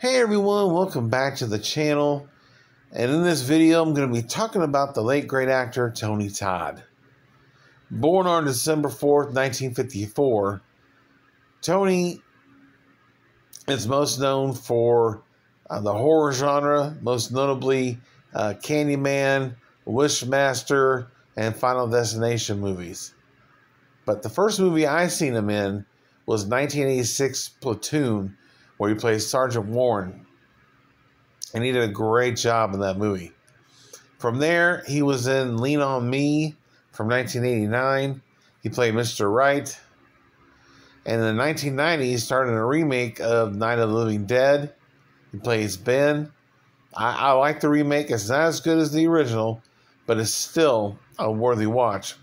Hey everyone, welcome back to the channel. And in this video, I'm going to be talking about the late great actor Tony Todd. Born on December 4th, 1954, Tony is most known for uh, the horror genre, most notably uh, Candyman, Wishmaster, and Final Destination movies. But the first movie I seen him in was 1986 Platoon where he plays Sergeant Warren. And he did a great job in that movie. From there, he was in Lean on Me from 1989. He played Mr. Wright. And in the 1990s, he started a remake of Night of the Living Dead. He plays Ben. I, I like the remake. It's not as good as the original, but it's still a worthy watch.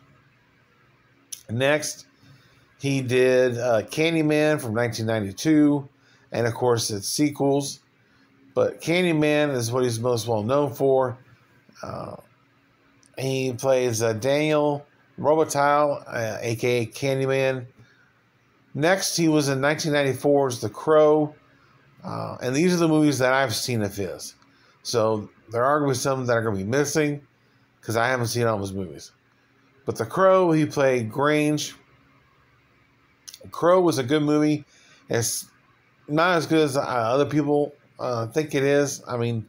Next, he did uh, Candyman from 1992 and of course its sequels. But Candyman is what he's most well known for. Uh, he plays uh, Daniel Robitaille, uh, aka Candyman. Next, he was in 1994's The Crow, uh, and these are the movies that I've seen of his. So there are going to be some that are going to be missing because I haven't seen all his movies. But The Crow, he played Grange. Crow was a good movie. It's not as good as uh, other people uh, think it is. I mean,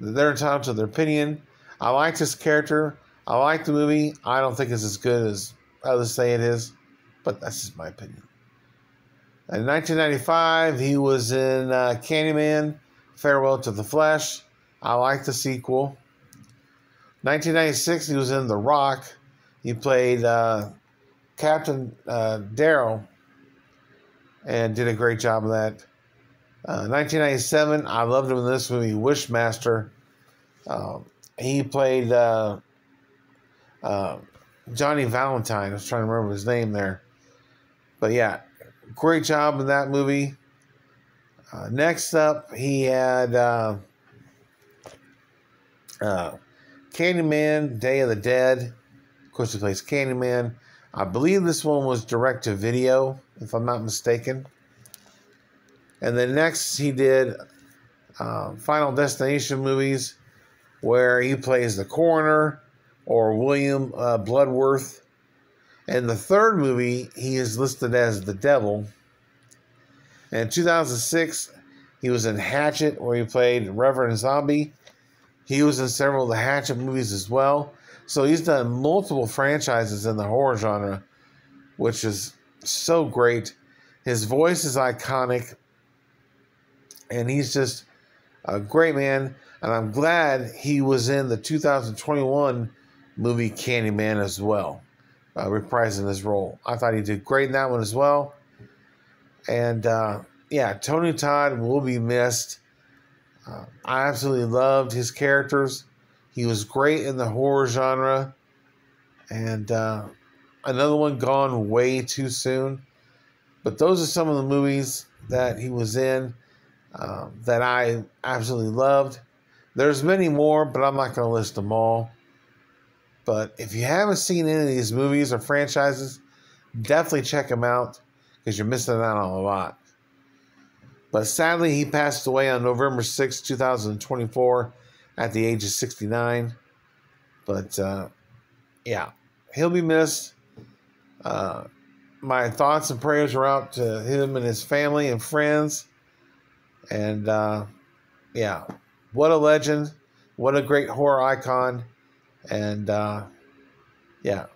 they're entitled to their opinion. I like this character. I like the movie. I don't think it's as good as others say it is, but that's just my opinion. In 1995, he was in uh, Candyman, Farewell to the Flesh. I like the sequel. 1996, he was in The Rock. He played uh, Captain uh, Darrow and did a great job of that. 1997, uh, I loved him in this movie, Wishmaster. Um, he played uh, uh, Johnny Valentine. I was trying to remember his name there. But yeah, great job in that movie. Uh, next up, he had uh, Candyman, Day of the Dead. Of course, he plays Candyman. I believe this one was direct to video, if I'm not mistaken. And then next he did uh, Final Destination movies where he plays the coroner or William uh, Bludworth. And the third movie, he is listed as the devil. And in 2006, he was in Hatchet, where he played Reverend Zombie. He was in several of the Hatchet movies as well. So he's done multiple franchises in the horror genre, which is so great. His voice is iconic and he's just a great man. And I'm glad he was in the 2021 movie Candyman as well, uh, reprising his role. I thought he did great in that one as well. And uh, yeah, Tony Todd will be missed. Uh, I absolutely loved his characters. He was great in the horror genre. And uh, another one gone way too soon. But those are some of the movies that he was in um, that I absolutely loved. There's many more, but I'm not going to list them all. But if you haven't seen any of these movies or franchises, definitely check them out because you're missing out on a lot. But sadly, he passed away on November 6, 2024, at the age of 69. But uh, yeah, he'll be missed. Uh, my thoughts and prayers are out to him and his family and friends. And uh, yeah, what a legend. What a great horror icon. And uh, yeah.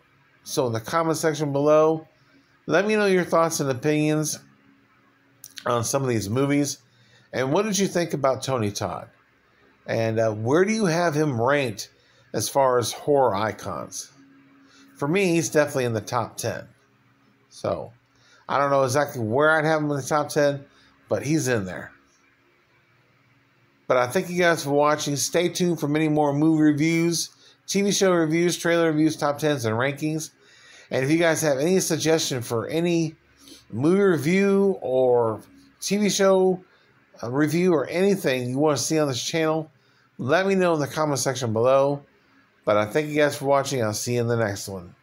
So in the comment section below, let me know your thoughts and opinions on some of these movies. And what did you think about Tony Todd? And uh, where do you have him ranked as far as horror icons? For me, he's definitely in the top 10. So I don't know exactly where I'd have him in the top 10, but he's in there. But I thank you guys for watching. Stay tuned for many more movie reviews, TV show reviews, trailer reviews, top 10s, and rankings. And if you guys have any suggestion for any movie review or TV show uh, review or anything you want to see on this channel, let me know in the comment section below. But I thank you guys for watching. I'll see you in the next one.